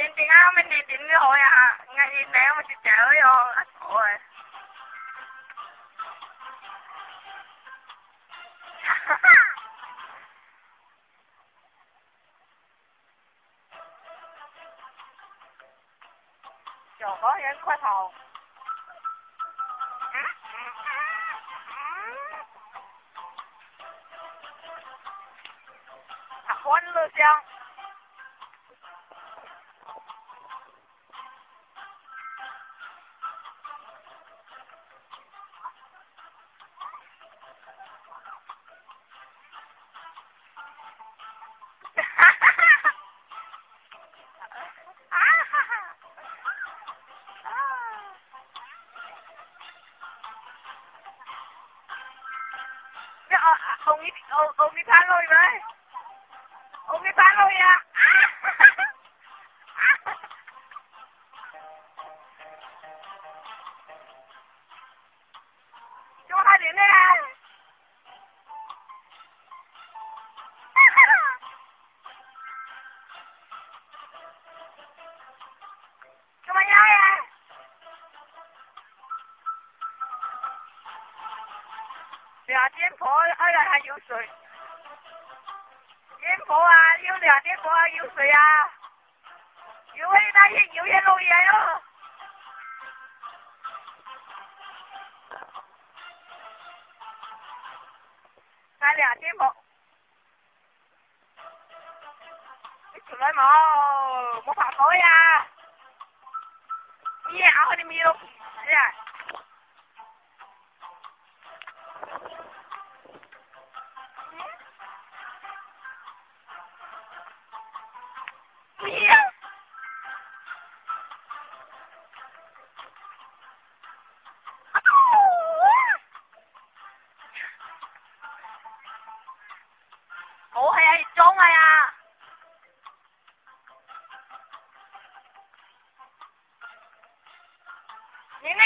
chuyện tiếng áo mình đi cái rồi à ngay gì nếu mình chị chở rồi rồi. Trời ơi, em quá hồn Hãy subscribe cho kênh Ờ, à, ông ấy ông, ông ấy phá rồi đấy, ông ấy phá rồi à. Cho hai đến đây à 两点破，哎呀还有水。点破啊，有两点破啊，有水啊。有哎，那也有也落叶哟。那两点破。你出来冇？冇拍拖呀？你也好的米咯，是啊。 我系装啊呀！你呢？